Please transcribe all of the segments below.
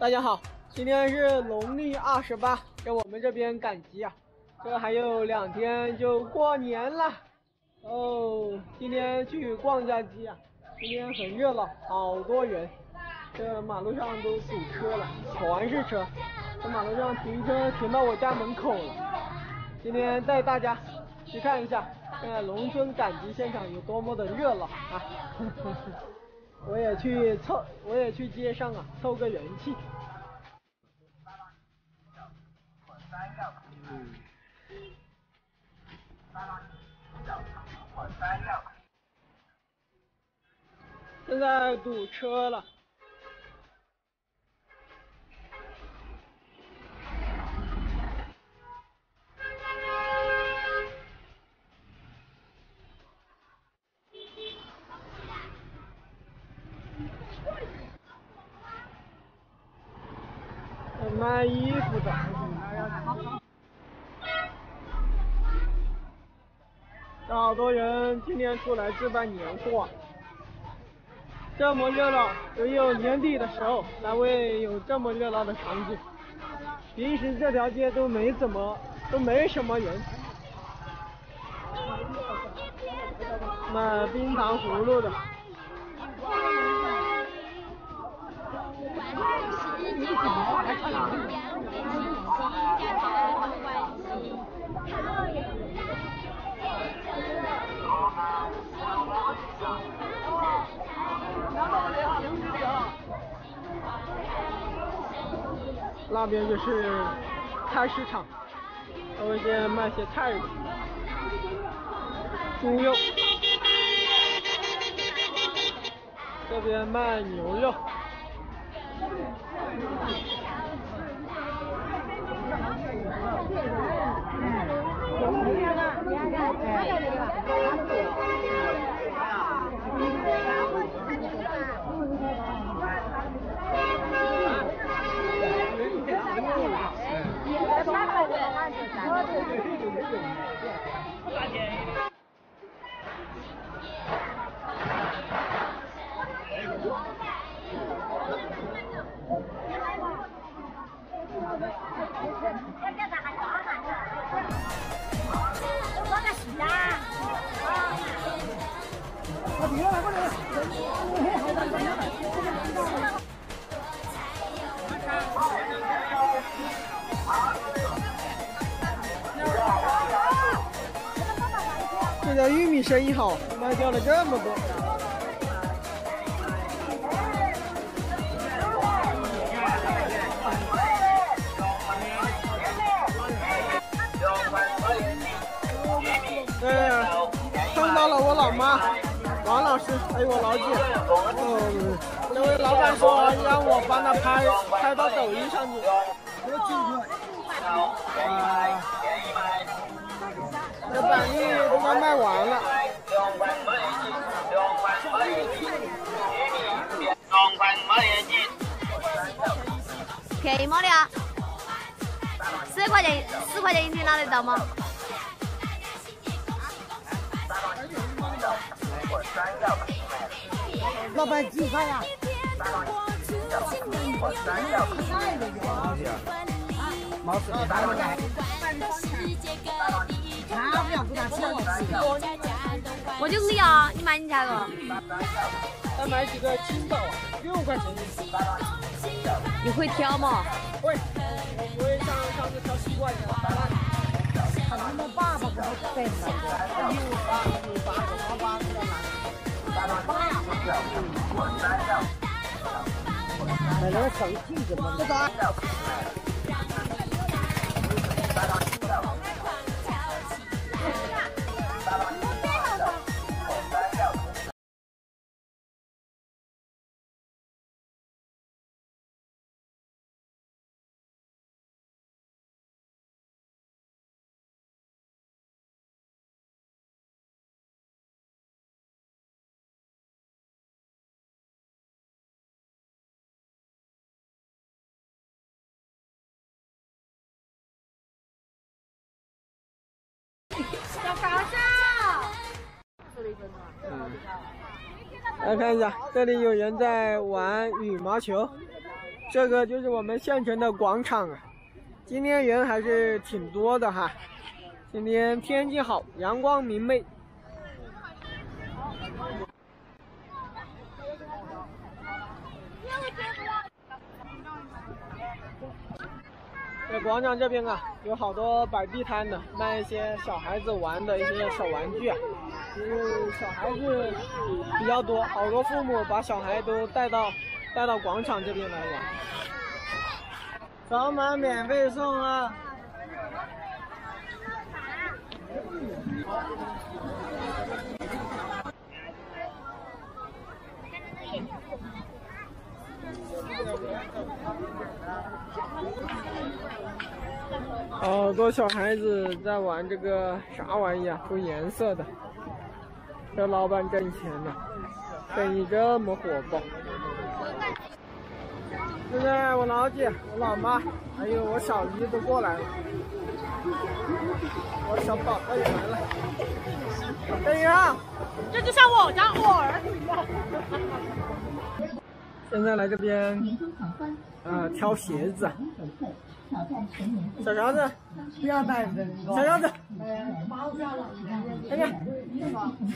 大家好，今天是农历二十八，在我们这边赶集啊，这还有两天就过年了。哦，今天去逛一下集啊，今天很热闹，好多人，这马路上都堵车了，全是车，这马路上停车停到我家门口了。今天带大家去看一下，在农村赶集现场有多么的热闹啊！我也去凑，我也去街上啊，凑个人气。现在堵车了。卖衣服的，好多人今天出来置办年货，这么热闹，只有年底的时候才会有这么热闹的场景，平时这条街都没怎么，都没什么人。卖冰糖葫芦的。那边就是菜市场，有一些卖些菜的，猪肉，这边卖牛肉。这家玉米生意好，卖掉了这么多。对，碰到了我老妈。王老师，还有我老姐，嗯，那位老板说让我帮他拍，拍到抖音上去。啊，这板栗都快卖完了。便宜么的啊？四块钱，四块钱一斤拿得到吗？老板几块呀？毛四大块钱。他不要给他吃我就是要，你买你价格。再买几个青岛，六块钱一斤。你会挑吗？会，我会像上次挑西瓜一样打烂。他们爸爸给我带的，有八有八个八八个那那个手劲怎么？来看一下，这里有人在玩羽毛球。这个就是我们县城的广场啊，今天人还是挺多的哈。今天天气好，阳光明媚。在广场这边啊，有好多摆地摊的，卖一些小孩子玩的一些小玩具啊。就是小孩子比较多，好多父母把小孩都带到带到广场这边来玩。扫码免费送啊！好多小孩子在玩这个啥玩意啊？涂颜色的。这老板挣钱呢，生意这么火爆。现在我老姐、我老妈还有我小姨都过来了，我小宝宝也来了。等一下，这就像我家我儿子一样。现在来这边，啊，挑鞋子。小勺子，不要带人。小勺子，看看，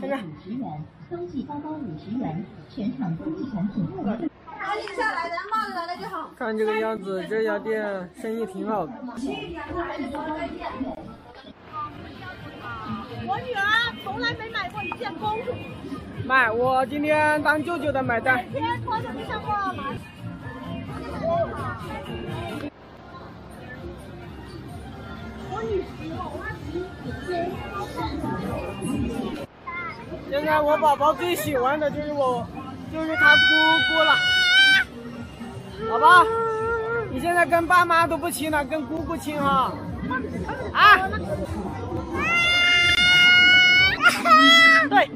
看看。冬季包包五十元，全场冬季产品。看这个样子，这家店生意挺好的。我女儿从来没买过一件公主。买，我今天当舅舅的买单。今天脱着就像过马。现在我宝宝最喜欢的就是我，就是他姑姑了。宝宝，你现在跟爸妈都不亲了，跟姑姑亲哈。啊！对。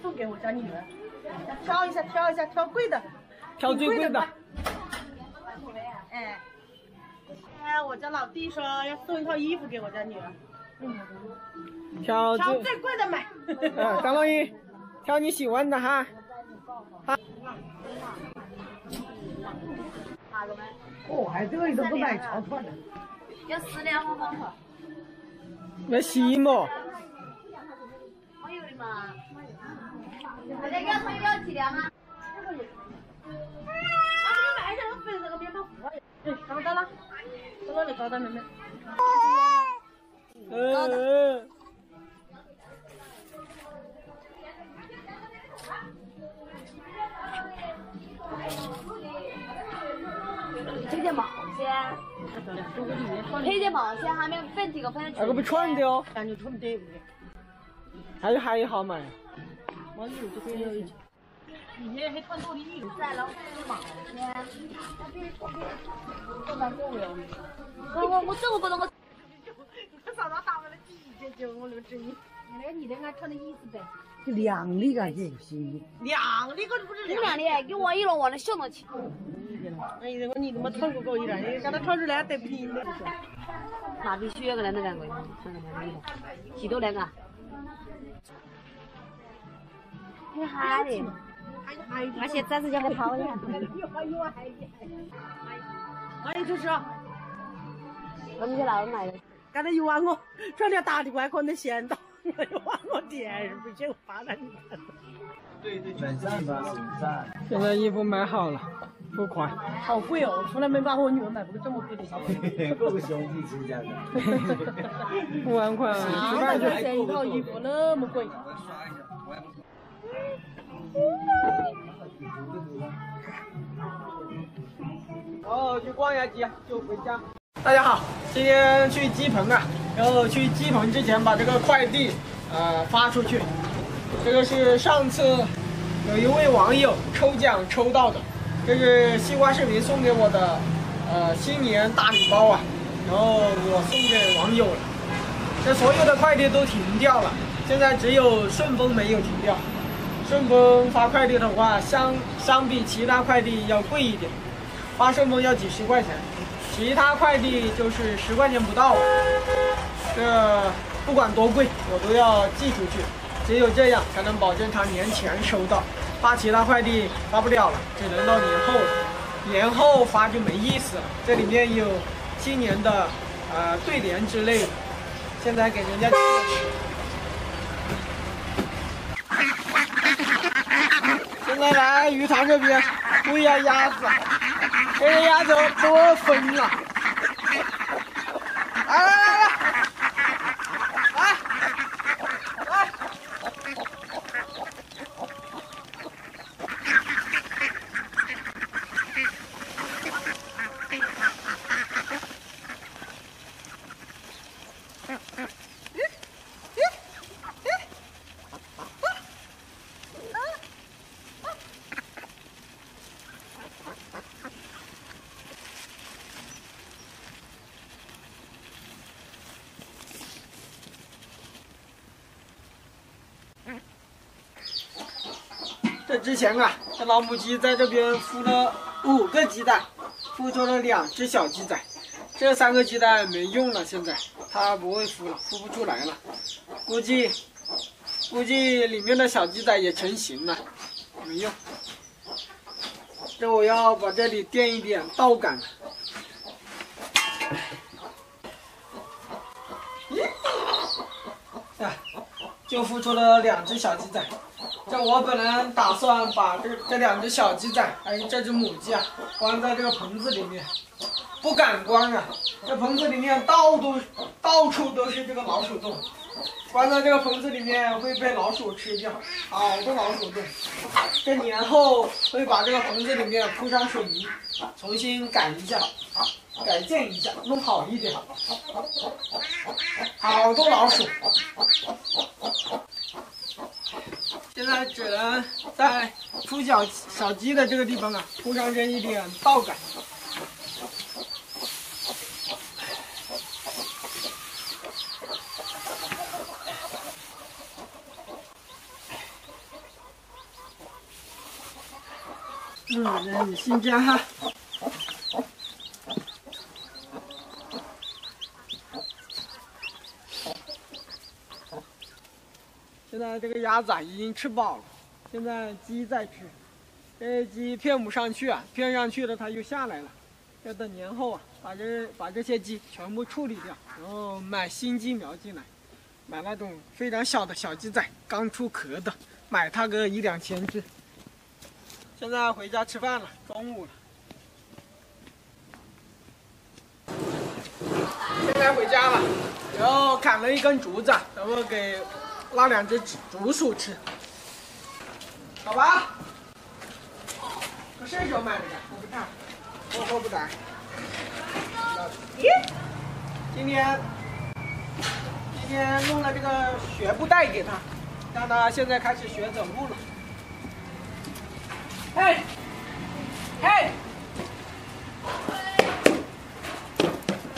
送给我家女儿，挑一下，挑一下，挑贵的，挑最贵的。哎。哎，我家老弟说要送一套衣服给我家女儿。挑挑最贵的买。嗯，张龙一，挑你喜欢的哈。好。哦，还这个一个不买超短的。要十两方方块。要洗么？我有的嘛。大家给他朋友要几两啊？啊，你买一下，我分这个面包糊。哎，看不到了。到那里搞到妹妹。嗯。配件毛线，配件毛线还没分几个粉。那个不穿的哦。感觉穿得。还有还有好买。我有就可以。以前还穿多的衣服。在了，毛线。我我我这我不能我。我上那打完了几件就我那个整。那个女的俺穿的衣服呗。亮的个也行。亮的个不是亮的，给我一弄往那小了去。哎呀，我你他妈穿过高一点，你看他穿出来带皮的。那必须要个那两个，穿个那个，几多两个？你喊的，那些暂时叫个掏的。欢迎主持。我们去哪儿买的？刚才大的能先到，又 问我店是不是就发了你看。对对，全站吧，现在衣服买好了。付款，好贵哦！从来没把我女儿买过这么贵的衣服。各个兄弟之间的。付完款，几百块钱一套衣服那么贵。然后，去逛一下街就回家。大家好，今天去鸡棚啊，然后去鸡棚之前把这个快递呃发出去。这个是上次有一位网友抽奖抽到的。这是西瓜视频送给我的，呃，新年大礼包啊，然后我送给网友了。这所有的快递都停掉了，现在只有顺丰没有停掉。顺丰发快递的话，相相比其他快递要贵一点，发顺丰要几十块钱，其他快递就是十块钱不到。这不管多贵，我都要寄出去，只有这样才能保证他年前收到。发其他快递发不了了，只能到年后了。年后发就没意思了。这里面有今年的呃对联之类的，现在给人家寄过去。来来鱼塘这边喂下鸭子，这些鸭子多疯了。啊之前啊，这老母鸡在这边孵了五个鸡蛋，孵出了两只小鸡仔。这三个鸡蛋没用了，现在它不会孵了，孵不出来了。估计估计里面的小鸡仔也成型了，没用。这我要把这里垫一点稻杆。啊，就孵出了两只小鸡仔。这我本来打算把这这两只小鸡仔，还有这只母鸡啊，关在这个棚子里面，不敢关啊！这棚子里面到处到处都是这个老鼠洞，关在这个棚子里面会被老鼠吃掉，好多老鼠洞。这年后会把这个棚子里面铺上水泥，重新改一下，改建一下，弄好一点。好多老鼠。现在只能在孵小小鸡的这个地方啊，铺上这一点稻杆。嗯，你新疆哈。这个鸭子啊已经吃饱了，现在鸡在吃，这鸡骗不上去啊，骗上去了它就下来了，要等年后啊把这把这些鸡全部处理掉，然后买新鸡苗进来，买那种非常小的小鸡仔，刚出壳的，买它个一两千只。现在回家吃饭了，中午了。现在回家了，然后砍了一根竹子，然后给拉两只竹鼠吃，好吧？我什么时候买的？我不看，我我不打。咦？今天今天弄了这个学步带给他，让他现在开始学走路了。嘿，嘿，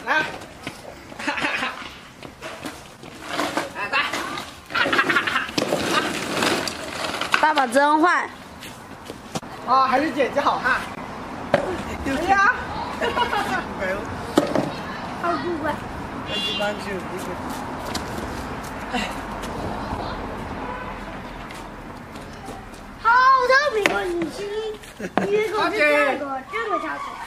来，哈哈哈，来来，爸爸真坏。啊，还是姐姐好哈。哎呀，哈 哈好古怪。好透明的隐形，一个比这个这个小嘴。